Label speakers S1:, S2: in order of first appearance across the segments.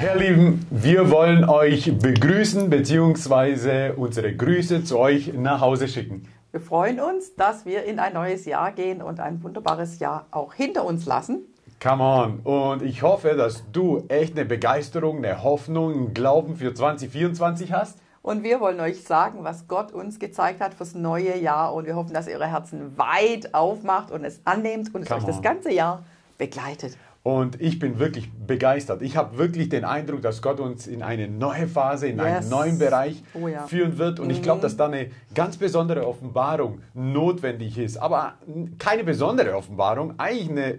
S1: Herr Lieben, wir wollen euch begrüßen bzw. unsere Grüße zu euch nach Hause schicken.
S2: Wir freuen uns, dass wir in ein neues Jahr gehen und ein wunderbares Jahr auch hinter uns lassen.
S1: Come on. Und ich hoffe, dass du echt eine Begeisterung, eine Hoffnung, einen Glauben für 2024 hast.
S2: Und wir wollen euch sagen, was Gott uns gezeigt hat fürs neue Jahr. Und wir hoffen, dass ihr eure Herzen weit aufmacht und es annehmt und es
S1: Come
S2: euch das ganze Jahr begleitet.
S1: Und ich bin wirklich begeistert. Ich habe wirklich den Eindruck, dass Gott uns in eine neue Phase, in einen
S2: Yes.
S1: neuen Bereich
S2: Oh ja.
S1: führen wird. Und ich glaube, dass da eine ganz besondere Offenbarung notwendig ist. Aber keine besondere Offenbarung, eigentlich eine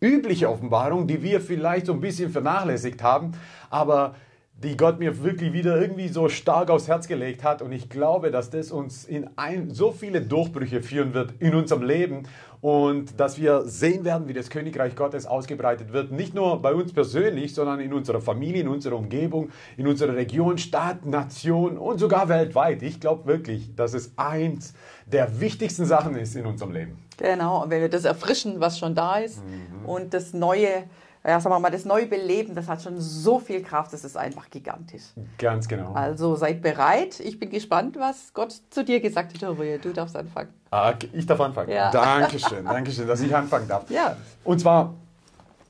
S1: übliche Offenbarung, die wir vielleicht so ein bisschen vernachlässigt haben, aber die Gott mir wirklich wieder irgendwie so stark aufs Herz gelegt hat. Und ich glaube, dass das uns in ein, so viele Durchbrüche führen wird in unserem Leben und dass wir sehen werden, wie das Königreich Gottes ausgebreitet wird. Nicht nur bei uns persönlich, sondern in unserer Familie, in unserer Umgebung, in unserer Region, Stadt, Nation und sogar weltweit. Ich glaube wirklich, dass es eins der wichtigsten Sachen ist in unserem Leben.
S2: Genau, und wenn wir das erfrischen, was schon da ist
S1: Mhm.
S2: und das neue, ja, sagen wir mal, das neue Beleben, das hat schon so viel Kraft, das ist einfach gigantisch.
S1: Ganz genau.
S2: Also seid bereit. Ich bin gespannt, was Gott zu dir gesagt hat, Rühe. Du darfst anfangen.
S1: Ah, ich darf anfangen.
S2: Ja.
S1: Dankeschön, Dankeschön, dass ich anfangen darf.
S2: Ja.
S1: Und zwar,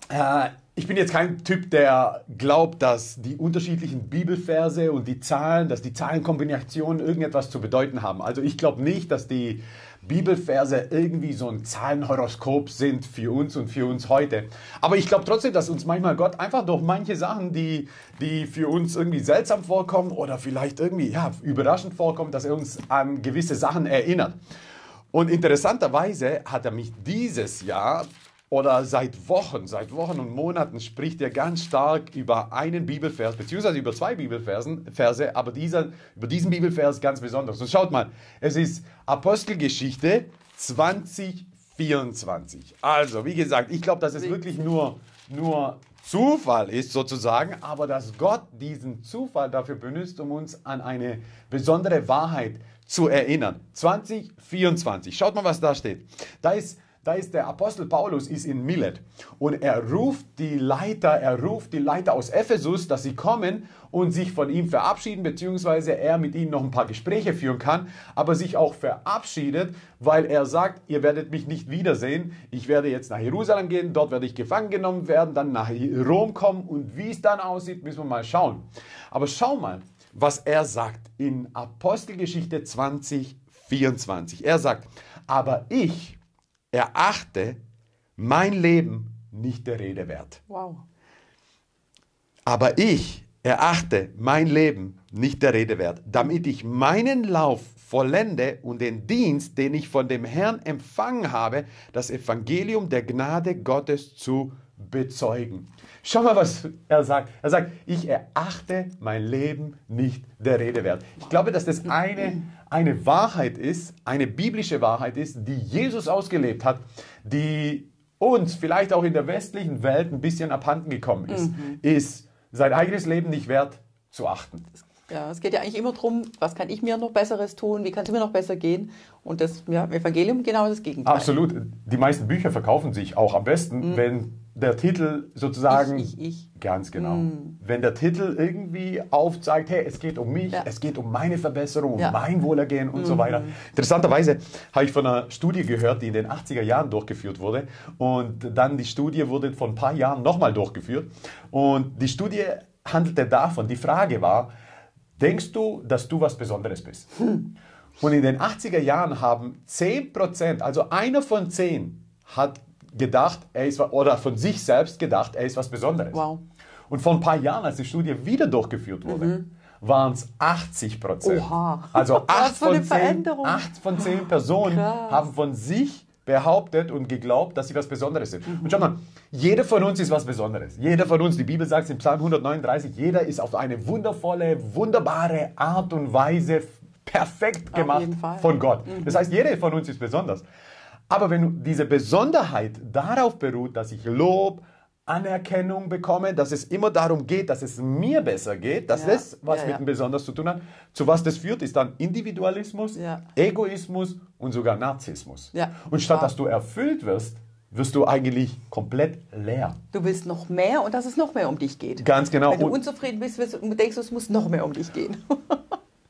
S1: äh, ich bin jetzt kein Typ, der glaubt, dass die unterschiedlichen Bibelverse und die Zahlen, dass die Zahlenkombinationen irgendetwas zu bedeuten haben. Also ich glaube nicht, dass die Bibelverse irgendwie so ein Zahlenhoroskop sind für uns und für uns heute. Aber ich glaube trotzdem, dass uns manchmal Gott einfach durch manche Sachen, die, die für uns irgendwie seltsam vorkommen oder vielleicht irgendwie ja, überraschend vorkommen, dass er uns an gewisse Sachen erinnert. Und interessanterweise hat er mich dieses Jahr oder seit Wochen, seit Wochen und Monaten spricht er ganz stark über einen Bibelvers, beziehungsweise über zwei Bibelversen, Verse, aber dieser, über diesen Bibelvers ganz besonders. Und schaut mal, es ist Apostelgeschichte 2024. Also, wie gesagt, ich glaube, dass es wirklich nur, nur Zufall ist sozusagen, aber dass Gott diesen Zufall dafür benutzt, um uns an eine besondere Wahrheit zu erinnern. 2024. Schaut mal, was da steht. Da ist, da ist der Apostel Paulus ist in Milet und er ruft die Leiter, er ruft die Leiter aus Ephesus, dass sie kommen und sich von ihm verabschieden, beziehungsweise er mit ihnen noch ein paar Gespräche führen kann, aber sich auch verabschiedet, weil er sagt, ihr werdet mich nicht wiedersehen. Ich werde jetzt nach Jerusalem gehen, dort werde ich gefangen genommen werden, dann nach Rom kommen und wie es dann aussieht, müssen wir mal schauen. Aber schau mal, was er sagt in Apostelgeschichte 2024. Er sagt, aber ich erachte mein Leben nicht der Rede wert.
S2: Wow.
S1: Aber ich erachte mein Leben nicht der Rede wert, damit ich meinen Lauf vollende und den Dienst, den ich von dem Herrn empfangen habe, das Evangelium der Gnade Gottes zu bezeugen. Schau mal, was er sagt. Er sagt, ich erachte mein Leben nicht der Rede wert. Ich glaube, dass das eine, eine Wahrheit ist, eine biblische Wahrheit ist, die Jesus ausgelebt hat, die uns vielleicht auch in der westlichen Welt ein bisschen abhanden gekommen ist, ist sein eigenes Leben nicht wert zu achten.
S2: Ja, es geht ja eigentlich immer darum, was kann ich mir noch Besseres tun, wie kann es mir noch besser gehen. Und das ja, Evangelium genau das Gegenteil.
S1: Absolut. Die meisten Bücher verkaufen sich auch am besten, wenn der Titel sozusagen.
S2: Ich, ich, ich.
S1: Ganz genau. Wenn der Titel irgendwie aufzeigt, hey, es geht um mich,
S2: Ja.
S1: es geht um meine Verbesserung, um
S2: Ja.
S1: mein Wohlergehen und so weiter. Interessanterweise habe ich von einer Studie gehört, die in den 80er Jahren durchgeführt wurde. Und dann die Studie wurde vor ein paar Jahren nochmal durchgeführt. Und die Studie handelte davon, die Frage war, denkst du, dass du was Besonderes bist? Und in den 80er Jahren haben 10%, also einer von 10 hat gedacht, er ist, oder von sich selbst gedacht, er ist was Besonderes.
S2: Wow.
S1: Und vor ein paar Jahren, als die Studie wieder durchgeführt wurde, waren es 80 Prozent. Also
S2: Was
S1: acht
S2: für eine
S1: von, zehn,
S2: Veränderung.
S1: acht von zehn Personen
S2: Krass.
S1: haben von sich behauptet und geglaubt, dass sie was Besonderes sind. Und schau mal, jeder von uns ist was Besonderes. Jeder von uns, die Bibel sagt es im Psalm 139, jeder ist auf eine wundervolle, wunderbare Art und Weise perfekt gemacht von Gott. Das heißt, jeder von uns ist besonders. Aber wenn diese Besonderheit darauf beruht, dass ich Lob, Anerkennung bekomme, dass es immer darum geht, dass es mir besser geht, dass
S2: Ja,
S1: das was
S2: ja,
S1: mit dem Besonders zu tun hat. Zu was das führt, ist dann Individualismus. Egoismus und sogar Narzissmus. Und statt
S2: Wow.
S1: dass du erfüllt wirst wirst du eigentlich komplett leer.
S2: Du willst noch mehr und dass es noch mehr um dich geht.
S1: Ganz genau.
S2: Wenn du unzufrieden bist, denkst du, es muss noch mehr um dich gehen.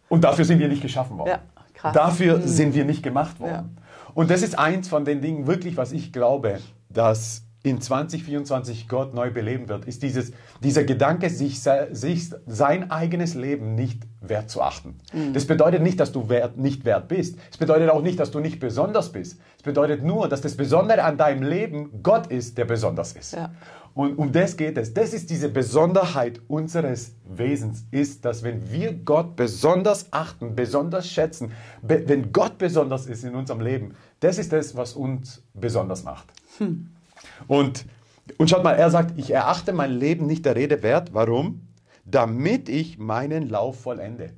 S1: und dafür sind wir nicht geschaffen worden.
S2: Ja, krass.
S1: Dafür sind wir nicht gemacht worden.
S2: Ja.
S1: Und das ist eins von den Dingen, wirklich, was ich glaube, dass in 2024 Gott neu beleben wird, ist dieses, dieser Gedanke, sich, sich sein eigenes Leben nicht wert zu achten.
S2: Mhm.
S1: Das bedeutet nicht, dass du wert, nicht wert bist. Es bedeutet auch nicht, dass du nicht besonders bist. Es bedeutet nur, dass das Besondere an deinem Leben Gott ist, der besonders ist.
S2: Ja.
S1: Und um das geht es. Das ist diese Besonderheit unseres Wesens, ist, dass wenn wir Gott besonders achten, besonders schätzen, be wenn Gott besonders ist in unserem Leben, das ist das, was uns besonders macht. Und, und schaut mal, er sagt, ich erachte mein Leben nicht der Rede wert. Warum? Damit ich meinen Lauf vollende.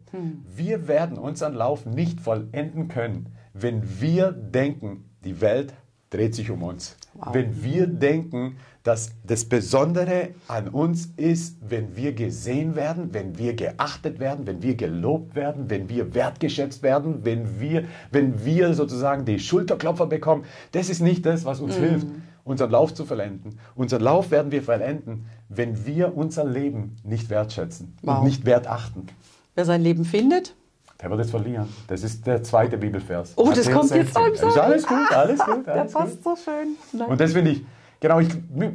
S1: Wir werden unseren Lauf nicht vollenden können, wenn wir denken, die Welt dreht sich um uns. Wenn wir denken, dass das Besondere an uns ist, wenn wir gesehen werden, wenn wir geachtet werden, wenn wir gelobt werden, wenn wir wertgeschätzt werden, wenn wir, wenn wir sozusagen die Schulterklopfer bekommen. Das ist nicht das, was uns hilft, unseren Lauf zu vollenden. Unseren Lauf werden wir vollenden, wenn wir unser Leben nicht wertschätzen
S2: Wow.
S1: und nicht wertachten.
S2: Wer sein Leben findet,
S1: Der wird es verlieren. Das ist der zweite Bibelvers.
S2: Oh, das kommt jetzt
S1: 16.
S2: beim
S1: Ist alles gut, alles gut,
S2: der
S1: alles gut.
S2: passt so schön. Nein.
S1: Und das finde ich, genau, ich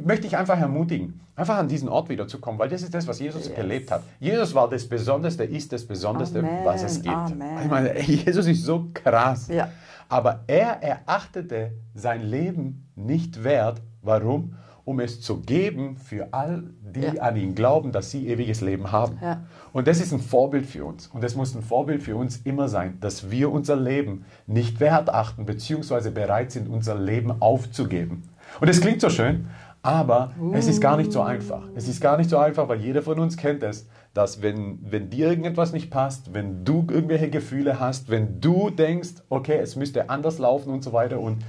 S1: möchte ich einfach ermutigen, einfach an diesen Ort wieder zu kommen, weil das ist das, was Jesus
S2: Yes.
S1: gelebt hat. Jesus war das Besonderste, ist das Besonderste,
S2: Amen,
S1: was es gibt.
S2: Amen.
S1: Ich meine, Jesus ist so krass.
S2: Ja.
S1: Aber er erachtete sein Leben nicht wert. Warum? Um es zu geben für all die
S2: Ja.
S1: an ihn glauben, dass sie ewiges Leben haben.
S2: Ja.
S1: Und das ist ein Vorbild für uns. Und das muss ein Vorbild für uns immer sein, dass wir unser Leben nicht wert achten, beziehungsweise bereit sind, unser Leben aufzugeben. Und das klingt so schön, aber es ist gar nicht so einfach. Es ist gar nicht so einfach, weil jeder von uns kennt es, dass wenn, wenn dir irgendetwas nicht passt, wenn du irgendwelche Gefühle hast, wenn du denkst, okay, es müsste anders laufen und so weiter und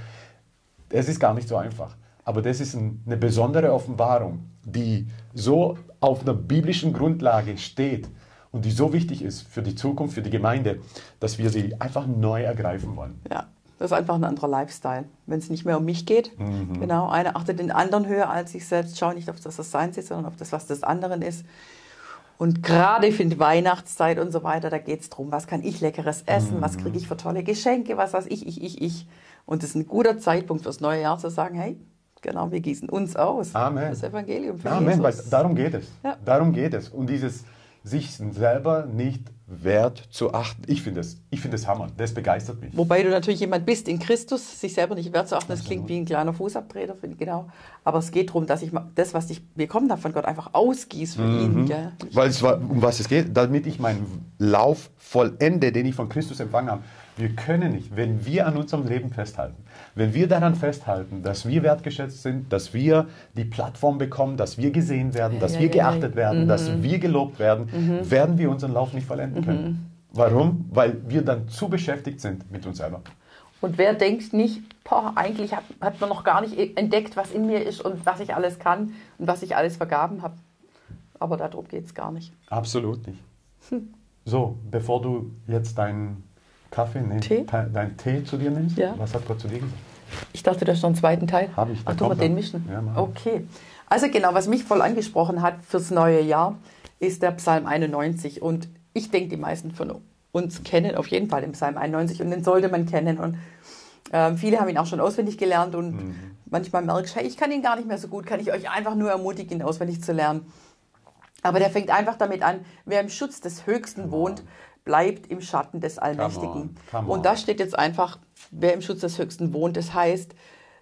S1: es ist gar nicht so einfach. Aber das ist ein, eine besondere Offenbarung, die so auf einer biblischen Grundlage steht und die so wichtig ist für die Zukunft, für die Gemeinde, dass wir sie einfach neu ergreifen wollen.
S2: Ja, das ist einfach ein anderer Lifestyle. Wenn es nicht mehr um mich geht,
S1: Mhm.
S2: genau, einer achtet den anderen höher als sich selbst, schau nicht auf das, was Seins ist, sondern auf das, was des anderen ist. Und gerade für die Weihnachtszeit und so weiter, da geht es darum, was kann ich leckeres essen, was kriege ich für tolle Geschenke, was weiß ich, ich, ich, ich. Und das ist ein guter Zeitpunkt fürs neue Jahr zu sagen, hey, genau, wir gießen uns aus.
S1: Amen.
S2: Das Evangelium für
S1: Amen, weil
S2: Jesus.
S1: darum geht es.
S2: Ja.
S1: Darum geht es. Und dieses sich selber nicht wert zu achten. Ich finde es, ich finde es Hammer. Das begeistert mich.
S2: Wobei du natürlich jemand bist in Christus, sich selber nicht wert zu achten, das klingt wie ein kleiner Fußabtreter, finde ich, genau. Aber es geht darum, dass ich das, was ich bekommen habe von Gott, einfach ausgieße für ihn. Gell?
S1: Weil es war, um was es geht, damit ich meinen Lauf vollende, den ich von Christus empfangen habe. Wir können nicht, wenn wir an unserem Leben festhalten, wenn wir daran festhalten, dass wir wertgeschätzt sind, dass wir die Plattform bekommen, dass wir gesehen werden, dass
S2: ja,
S1: wir
S2: ja, ja.
S1: geachtet werden, dass wir gelobt werden, werden wir unseren Lauf nicht vollenden können. Warum? Weil wir dann zu beschäftigt sind mit uns selber.
S2: Und wer denkt nicht, boah, eigentlich hat, hat man noch gar nicht entdeckt, was in mir ist und was ich alles kann und was ich alles vergaben habe. Aber darum geht es gar nicht.
S1: Absolut nicht. So, bevor du jetzt deinen Kaffee, nee,
S2: Tee?
S1: te- deinen Tee zu dir nimmst,
S2: Ja.
S1: was hat Gott zu dir gesagt?
S2: Ich dachte, da ist noch einen zweiten Teil.
S1: Hab ich,
S2: Ach,
S1: kommt
S2: den mischen?
S1: Ja,
S2: okay. Also genau, was mich voll angesprochen hat fürs neue Jahr, ist der Psalm 91. Und ich denke, die meisten von uns kennen auf jeden Fall den Psalm 91 und den sollte man kennen. Und ähm, viele haben ihn auch schon auswendig gelernt und
S1: Mhm.
S2: manchmal merkst du, hey, ich kann ihn gar nicht mehr so gut, kann ich euch einfach nur ermutigen, ihn auswendig zu lernen. Aber der fängt einfach damit an, wer im Schutz des Höchsten wohnt, bleibt im Schatten des Allmächtigen.
S1: on, come on.
S2: Und da steht jetzt einfach, wer im Schutz des Höchsten wohnt. Das heißt,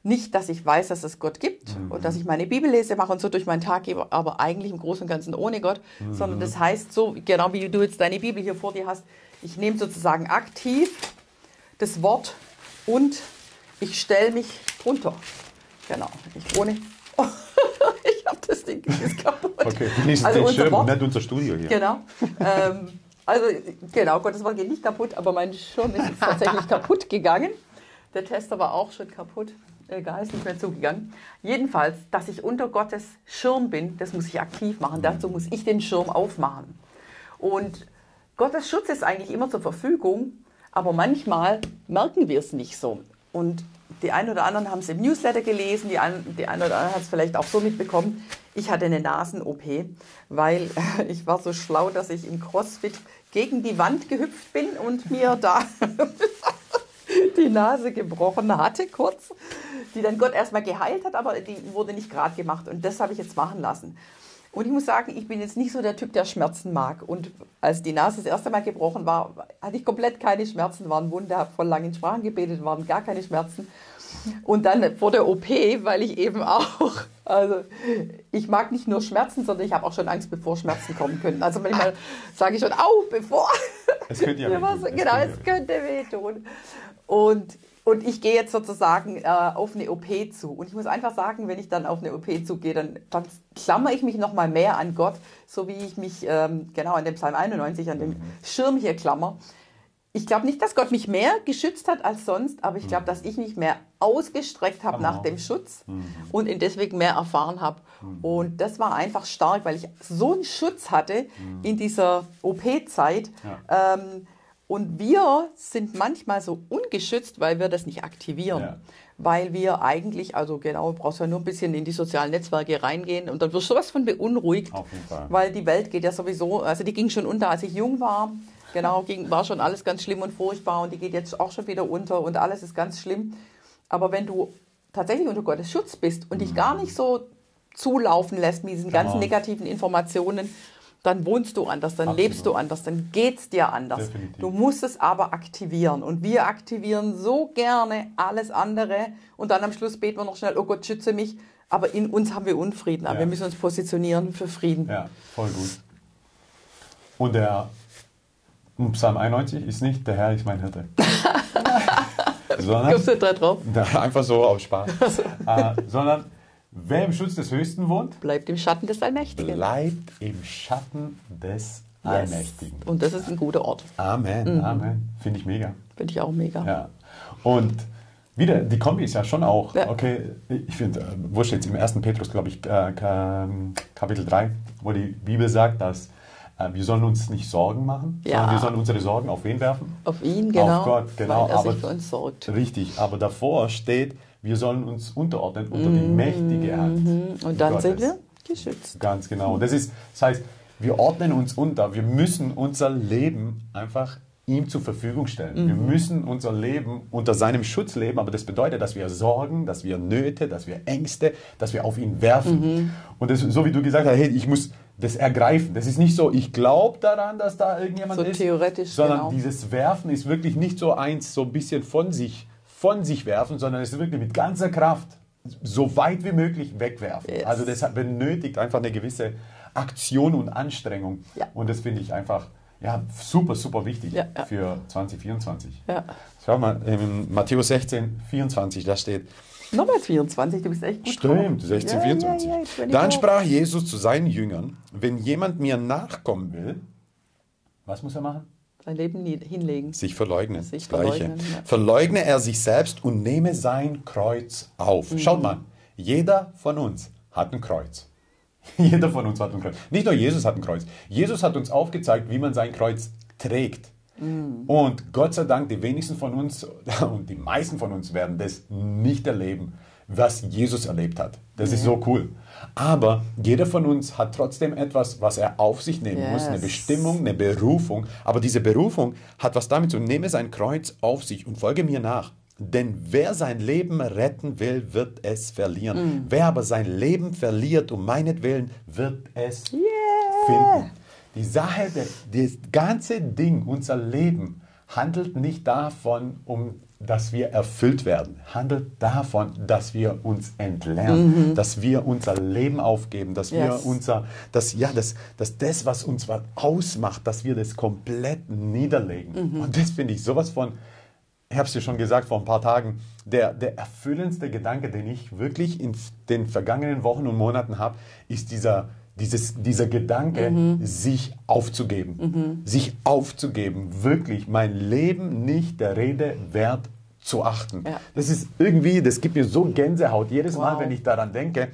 S2: nicht, dass ich weiß, dass es Gott gibt
S1: Mhm.
S2: und dass ich meine Bibel lese, mache und so durch meinen Tag gehe, aber eigentlich im Großen und Ganzen ohne Gott,
S1: Mhm.
S2: sondern das heißt so, genau wie du jetzt deine Bibel hier vor dir hast, ich nehme sozusagen aktiv das Wort und ich stelle mich runter. Genau, ich ohne... ich habe das Ding ist kaputt.
S1: Okay,
S2: Also unser
S1: Schirm,
S2: Wort-
S1: nicht unser Studio hier.
S2: Genau. ähm, also genau, Gottes Wort geht nicht kaputt, aber mein Schirm ist jetzt tatsächlich kaputt gegangen. Der Tester war auch schon kaputt. Egal, ist nicht mehr zugegangen. Jedenfalls, dass ich unter Gottes Schirm bin, das muss ich aktiv machen. Dazu muss ich den Schirm aufmachen. Und Gottes Schutz ist eigentlich immer zur Verfügung, aber manchmal merken wir es nicht so. Und die einen oder anderen haben es im Newsletter gelesen, die, ein, die einen oder anderen hat es vielleicht auch so mitbekommen. Ich hatte eine Nasen-OP, weil ich war so schlau, dass ich im CrossFit gegen die Wand gehüpft bin und mir da die Nase gebrochen hatte, kurz, die dann Gott erstmal geheilt hat, aber die wurde nicht gerade gemacht. Und das habe ich jetzt machen lassen. Und ich muss sagen, ich bin jetzt nicht so der Typ, der Schmerzen mag. Und als die Nase das erste Mal gebrochen war, hatte ich komplett keine Schmerzen, waren Wunde, habe voll lange in Sprachen gebetet, waren gar keine Schmerzen. Und dann vor der OP, weil ich eben auch, also ich mag nicht nur Schmerzen, sondern ich habe auch schon Angst, bevor Schmerzen kommen können. Also manchmal sage ich schon, au, bevor.
S1: Es könnte ja wehtun.
S2: Genau, es könnte wehtun. Und und ich gehe jetzt sozusagen äh, auf eine OP zu. Und ich muss einfach sagen, wenn ich dann auf eine OP zugehe, dann, dann klammer ich mich noch mal mehr an Gott, so wie ich mich ähm, genau an dem Psalm 91, an dem Schirm hier klammer. Ich glaube nicht, dass Gott mich mehr geschützt hat als sonst, aber ich glaube, dass ich mich mehr ausgestreckt habe nach dem Schutz mhm. und ihn deswegen mehr erfahren habe. Mhm. Und das war einfach stark, weil ich so einen Schutz hatte mhm. in dieser OP-Zeit. Ja. Ähm, und wir sind manchmal so ungeschützt, weil wir das nicht aktivieren. Ja. Weil wir eigentlich, also genau, brauchst ja nur ein bisschen in die sozialen Netzwerke reingehen und dann wirst du sowas von beunruhigt. Auf jeden Fall. Weil die Welt geht ja sowieso, also die ging schon unter, als ich jung war. Genau, ging, war schon alles ganz schlimm und furchtbar und die geht jetzt auch schon wieder unter und alles ist ganz schlimm. Aber wenn du tatsächlich unter Gottes Schutz bist und dich gar nicht so zulaufen lässt mit diesen ganzen negativen Informationen, dann wohnst du anders, dann Absolut. lebst du anders, dann geht es dir anders. Definitiv. Du musst es aber aktivieren. Und wir aktivieren so gerne alles andere und dann am Schluss beten wir noch schnell, oh Gott, schütze mich. Aber in uns haben wir Unfrieden. Aber ja. wir müssen uns positionieren für Frieden.
S1: Ja, voll gut. Und der Psalm 91 ist nicht, der Herr ist mein Hirte. sondern, du da drauf? Einfach so aus Spaß. äh, sondern Wer im Schutz des Höchsten wohnt,
S2: bleibt im Schatten des Allmächtigen.
S1: Bleibt im Schatten des Allmächtigen.
S2: Yes. Und das ist ein guter Ort.
S1: Amen, mhm. Amen. Finde ich mega.
S2: Finde ich auch mega.
S1: Ja. Und wieder, die Kombi ist ja schon auch, ja. okay, ich finde, äh, wo steht es im 1. Petrus, glaube ich, äh, Kapitel 3, wo die Bibel sagt, dass äh, wir sollen uns nicht Sorgen machen, ja. sondern wir sollen unsere Sorgen auf wen werfen?
S2: Auf ihn, genau.
S1: Auf Gott, genau.
S2: Weil er aber, sich für uns sorgt.
S1: Richtig, aber davor steht, wir sollen uns unterordnen unter die mhm. mächtige Hand.
S2: Und dann Gottes. sind wir geschützt.
S1: Ganz genau. Das, ist, das heißt, wir ordnen uns unter. Wir müssen unser Leben einfach ihm zur Verfügung stellen. Mhm. Wir müssen unser Leben unter seinem Schutz leben, aber das bedeutet, dass wir Sorgen, dass wir Nöte, dass wir Ängste, dass wir auf ihn werfen. Mhm. Und das, so wie du gesagt hast, hey, ich muss das ergreifen. Das ist nicht so, ich glaube daran, dass da irgendjemand
S2: so
S1: ist,
S2: theoretisch,
S1: sondern genau. dieses Werfen ist wirklich nicht so eins, so ein bisschen von sich von sich werfen, sondern es wirklich mit ganzer Kraft so weit wie möglich wegwerfen. Yes. Also das benötigt einfach eine gewisse Aktion und Anstrengung. Ja. Und das finde ich einfach ja, super, super wichtig ja, ja. für 2024. Ja. Schau mal, in Matthäus 16, 24, da steht.
S2: Nochmal 24, du bist echt gut
S1: Stimmt, 16, 24. Dann sprach Jesus zu seinen Jüngern, wenn jemand mir nachkommen will, was muss er machen?
S2: Sein Leben hinlegen.
S1: Sich verleugnen. Sich verleugnen, ja. Verleugne er sich selbst und nehme sein Kreuz auf. Mhm. Schaut mal, jeder von uns hat ein Kreuz. Jeder von uns hat ein Kreuz. Nicht nur Jesus hat ein Kreuz. Jesus hat uns aufgezeigt, wie man sein Kreuz trägt. Mhm. Und Gott sei Dank, die wenigsten von uns und die meisten von uns werden das nicht erleben, was Jesus erlebt hat. Das ja. ist so cool. Aber jeder von uns hat trotzdem etwas, was er auf sich nehmen yes. muss, eine Bestimmung, eine Berufung. Aber diese Berufung hat was damit zu tun, nehme sein Kreuz auf sich und folge mir nach. Denn wer sein Leben retten will, wird es verlieren. Mm. Wer aber sein Leben verliert um meinetwillen, wird es yeah. finden. Die Sache, das ganze Ding, unser Leben, handelt nicht davon, um dass wir erfüllt werden, handelt davon, dass wir uns entlernen, mhm. dass wir unser Leben aufgeben, dass yes. wir unser, dass, ja, dass, dass das, was uns was ausmacht, dass wir das komplett niederlegen. Mhm. Und das finde ich sowas von, ich habe es dir schon gesagt vor ein paar Tagen, der, der erfüllendste Gedanke, den ich wirklich in den vergangenen Wochen und Monaten habe, ist dieser, dieses, dieser Gedanke, mhm. sich aufzugeben. Mhm. Sich aufzugeben, wirklich mein Leben nicht der Rede wert zu achten. Ja. Das ist irgendwie, das gibt mir so Gänsehaut jedes wow. Mal, wenn ich daran denke,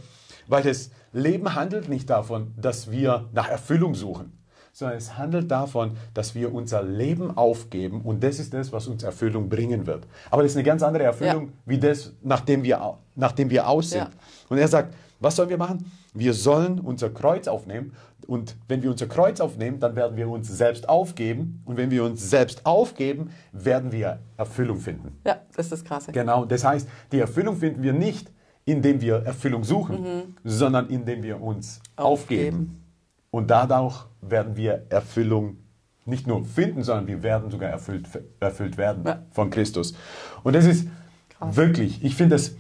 S1: weil das Leben handelt nicht davon, dass wir nach Erfüllung suchen, sondern es handelt davon, dass wir unser Leben aufgeben und das ist das, was uns Erfüllung bringen wird. Aber das ist eine ganz andere Erfüllung, ja. wie das, nachdem wir, nachdem wir aus sind. Ja. Und er sagt, was sollen wir machen? Wir sollen unser Kreuz aufnehmen und wenn wir unser Kreuz aufnehmen, dann werden wir uns selbst aufgeben. Und wenn wir uns selbst aufgeben, werden wir Erfüllung finden.
S2: Ja, das ist das Krasse.
S1: Genau, das heißt, die Erfüllung finden wir nicht, indem wir Erfüllung suchen, mhm. sondern indem wir uns aufgeben. aufgeben. Und dadurch werden wir Erfüllung nicht nur finden, sondern wir werden sogar erfüllt, erfüllt werden ja. von Christus. Und das ist Krass. wirklich, ich finde das,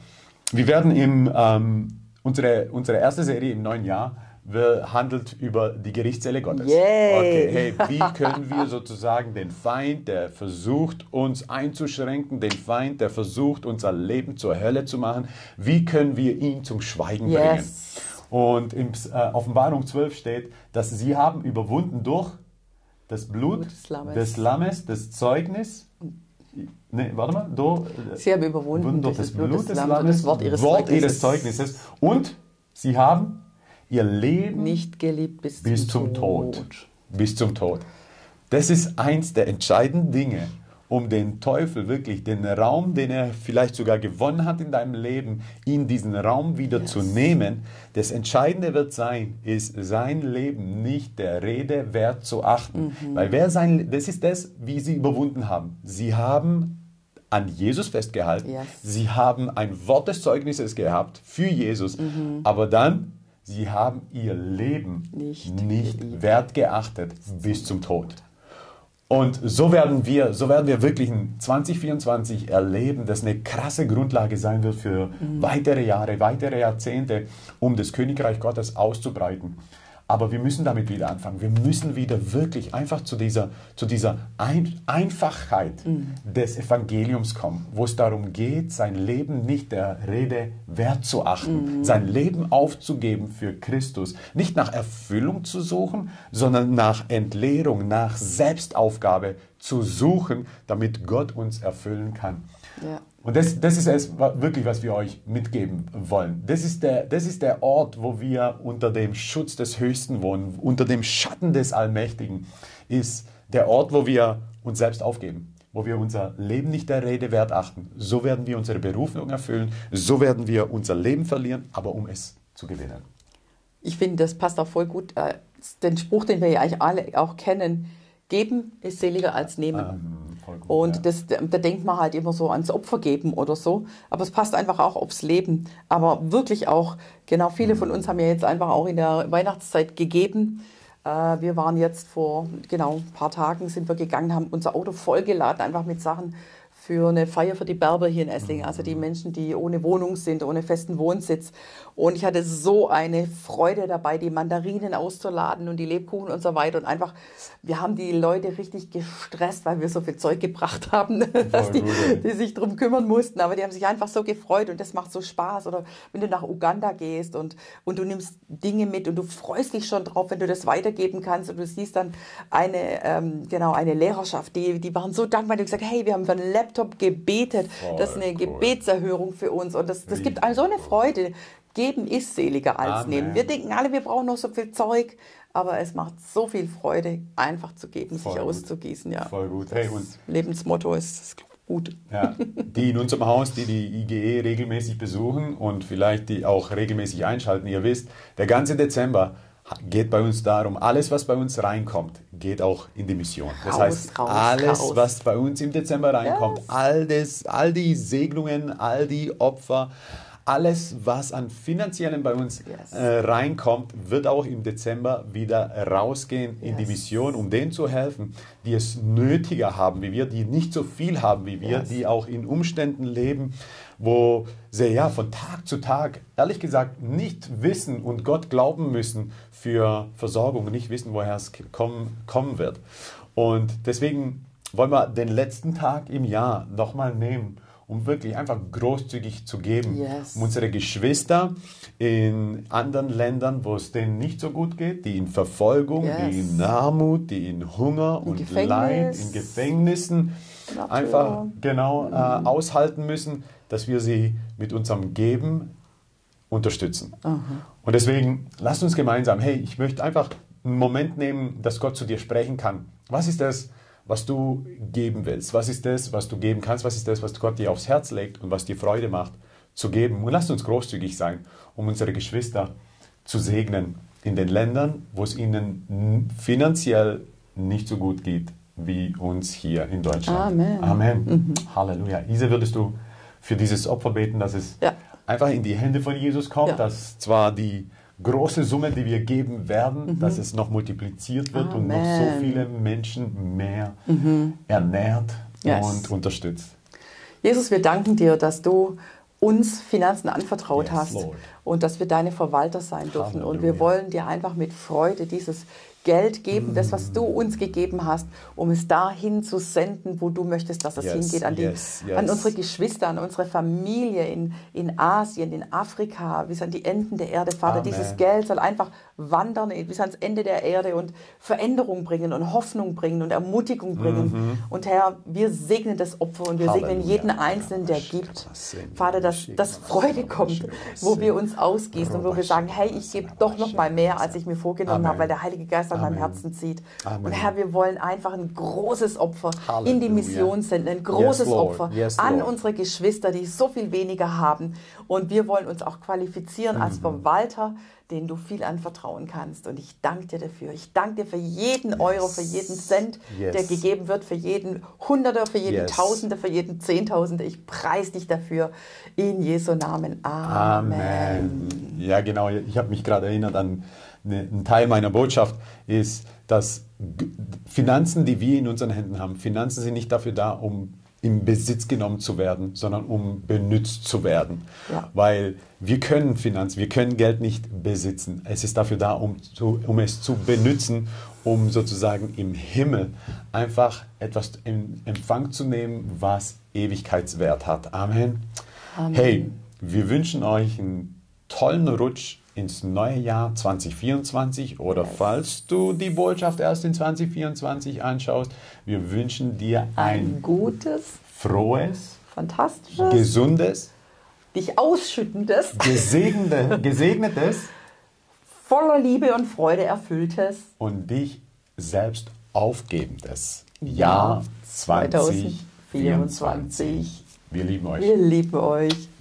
S1: wir werden im, ähm, unsere, unsere erste Serie im neuen Jahr handelt über die Gerichtszelle Gottes.
S2: Yay.
S1: Okay, hey, wie können wir sozusagen den Feind, der versucht, uns einzuschränken, den Feind, der versucht, unser Leben zur Hölle zu machen, wie können wir ihn zum Schweigen yes. bringen? Und in äh, Offenbarung 12 steht, dass sie haben überwunden durch das Blut, Blut des, Lammes. des Lammes, das Zeugnis. Nee, warte mal. Durch,
S2: sie haben überwunden
S1: durch das Blut, Blut des, Lammes, das Wort ihres, Wort Zeugnisses. ihres Zeugnisses. Und sie haben ihr Leben
S2: nicht geliebt bis,
S1: bis zum, Tod. Tod. Bis zum Tod. Das ist eins der entscheidenden Dinge, um den Teufel wirklich den Raum, den er vielleicht sogar gewonnen hat in deinem Leben, in diesen Raum wieder yes. zu nehmen. Das Entscheidende wird sein, ist sein Leben nicht der Rede wert zu achten. Mhm. Weil wer sein, das ist das, wie sie überwunden haben. Sie haben an Jesus festgehalten. Yes. Sie haben ein Wort des Zeugnisses gehabt für Jesus. Mhm. Aber dann Sie haben ihr Leben nicht, nicht wert geachtet bis zum Tod. Und so werden wir, so werden wir wirklich in 2024 erleben, dass eine krasse Grundlage sein wird für mhm. weitere Jahre, weitere Jahrzehnte, um das Königreich Gottes auszubreiten. Aber wir müssen damit wieder anfangen. Wir müssen wieder wirklich einfach zu dieser, zu dieser Ein Einfachheit mhm. des Evangeliums kommen, wo es darum geht, sein Leben nicht der Rede wert zu achten, mhm. sein Leben aufzugeben für Christus. Nicht nach Erfüllung zu suchen, sondern nach Entleerung, nach Selbstaufgabe zu suchen, damit Gott uns erfüllen kann. Ja. Und das, das ist es wirklich, was wir euch mitgeben wollen. Das ist, der, das ist der Ort, wo wir unter dem Schutz des Höchsten wohnen, unter dem Schatten des Allmächtigen, ist der Ort, wo wir uns selbst aufgeben, wo wir unser Leben nicht der Rede wert achten. So werden wir unsere Berufung erfüllen, so werden wir unser Leben verlieren, aber um es zu gewinnen.
S2: Ich finde, das passt auch voll gut. Äh, den Spruch, den wir ja eigentlich alle auch kennen, geben ist seliger als nehmen. Ähm Gut, und ja. das, da denkt man halt immer so ans Opfer geben oder so. Aber es passt einfach auch aufs Leben. Aber wirklich auch, genau, viele von uns haben ja jetzt einfach auch in der Weihnachtszeit gegeben. Äh, wir waren jetzt vor, genau, ein paar Tagen sind wir gegangen, haben unser Auto vollgeladen, einfach mit Sachen, für eine Feier für die Berber hier in Esslingen, also die Menschen, die ohne Wohnung sind, ohne festen Wohnsitz. Und ich hatte so eine Freude dabei, die Mandarinen auszuladen und die Lebkuchen und so weiter. Und einfach, wir haben die Leute richtig gestresst, weil wir so viel Zeug gebracht haben, dass die, die sich darum kümmern mussten. Aber die haben sich einfach so gefreut und das macht so Spaß. Oder wenn du nach Uganda gehst und, und du nimmst Dinge mit und du freust dich schon drauf, wenn du das weitergeben kannst. Und du siehst dann eine, ähm, genau, eine Lehrerschaft, die, die waren so dankbar, die haben gesagt, hey, wir haben für einen Laptop gebetet. Voll das ist eine cool. Gebetserhörung für uns. Und das, das gibt also eine Freude. Geben ist seliger als Amen. nehmen. Wir denken alle, wir brauchen noch so viel Zeug, aber es macht so viel Freude, einfach zu geben, Voll sich gut. auszugießen. Ja.
S1: Voll gut. Hey, und
S2: Lebensmotto ist gut.
S1: Ja, die in unserem Haus, die die IGE regelmäßig besuchen und vielleicht die auch regelmäßig einschalten, ihr wisst, der ganze Dezember geht bei uns darum, alles, was bei uns reinkommt, geht auch in die Mission. Das raus, heißt, raus, alles, raus. was bei uns im Dezember reinkommt, yes. all, das, all die Segnungen, all die Opfer, alles, was an finanziellen bei uns yes. äh, reinkommt, wird auch im Dezember wieder rausgehen yes. in die Mission, um denen zu helfen, die es nötiger haben wie wir, die nicht so viel haben wie wir, yes. die auch in Umständen leben, wo sie ja von Tag zu Tag, ehrlich gesagt, nicht wissen und Gott glauben müssen für Versorgung und nicht wissen, woher es kommen, kommen wird. Und deswegen wollen wir den letzten Tag im Jahr nochmal nehmen um wirklich einfach großzügig zu geben. Yes. Um unsere Geschwister in anderen Ländern, wo es denen nicht so gut geht, die in Verfolgung, yes. die in Armut, die in Hunger in und Gefängnis. Leid, in Gefängnissen Natur. einfach genau äh, mhm. aushalten müssen, dass wir sie mit unserem Geben unterstützen. Aha. Und deswegen lasst uns gemeinsam, hey, ich möchte einfach einen Moment nehmen, dass Gott zu dir sprechen kann. Was ist das, was du geben willst? Was ist das, was du geben kannst? Was ist das, was Gott dir aufs Herz legt und was dir Freude macht zu geben? Und lasst uns großzügig sein, um unsere Geschwister zu segnen in den Ländern, wo es ihnen finanziell nicht so gut geht wie uns hier in Deutschland.
S2: Amen.
S1: Amen. Mhm. Halleluja. Isa, würdest du für dieses Opfer beten, dass es ja. einfach in die Hände von Jesus kommt, ja. dass zwar die große Summe, die wir geben werden, mhm. dass es noch multipliziert wird Amen. und noch so viele Menschen mehr mhm. ernährt yes. und unterstützt.
S2: Jesus, wir danken dir, dass du uns Finanzen anvertraut yes, hast Lord. und dass wir deine Verwalter sein dürfen. Halleluja. Und wir wollen dir einfach mit Freude dieses Geld geben, das, was du uns gegeben hast, um es dahin zu senden, wo du möchtest, dass es yes, hingeht, an, die, yes, yes. an unsere Geschwister, an unsere Familie in, in Asien, in Afrika, bis an die Enden der Erde. Vater, Amen. dieses Geld soll einfach wandern bis ans Ende der Erde und Veränderung bringen und Hoffnung bringen und Ermutigung bringen. Mhm. Und Herr, wir segnen das Opfer und wir Halleluja. segnen jeden Einzelnen, der gibt. Vater, dass, dass Freude kommt, wo wir uns ausgießen und wo wir sagen, hey, ich gebe doch noch mal mehr, als ich mir vorgenommen Amen. habe, weil der Heilige Geist an meinem Herzen zieht. Amen. Und Herr, wir wollen einfach ein großes Opfer Halleluja. in die Mission senden, ein großes yes, Opfer yes, an unsere Geschwister, die so viel weniger haben. Und wir wollen uns auch qualifizieren mhm. als Verwalter denen du viel anvertrauen kannst. Und ich danke dir dafür. Ich danke dir für jeden yes. Euro, für jeden Cent, yes. der gegeben wird, für jeden Hunderter, für jeden yes. Tausender, für jeden Zehntausender. Ich preise dich dafür in Jesu Namen. Amen. Amen.
S1: Ja, genau. Ich habe mich gerade erinnert an Ne, ein Teil meiner Botschaft ist, dass Finanzen, die wir in unseren Händen haben, Finanzen sind nicht dafür da, um in Besitz genommen zu werden, sondern um benutzt zu werden. Ja. Weil wir können Finanzen, wir können Geld nicht besitzen. Es ist dafür da, um, zu, um es zu benutzen, um sozusagen im Himmel einfach etwas in Empfang zu nehmen, was Ewigkeitswert hat. Amen. Amen. Hey, wir wünschen euch einen tollen Rutsch ins neue Jahr 2024 oder yes. falls du die Botschaft erst in 2024 anschaust, wir wünschen dir ein,
S2: ein gutes,
S1: frohes,
S2: fantastisches,
S1: gesundes,
S2: dich ausschüttendes,
S1: gesegnete, gesegnetes,
S2: voller Liebe und Freude erfülltes
S1: und dich selbst aufgebendes Jahr 2024. 2024. Wir lieben euch.
S2: Wir lieben euch.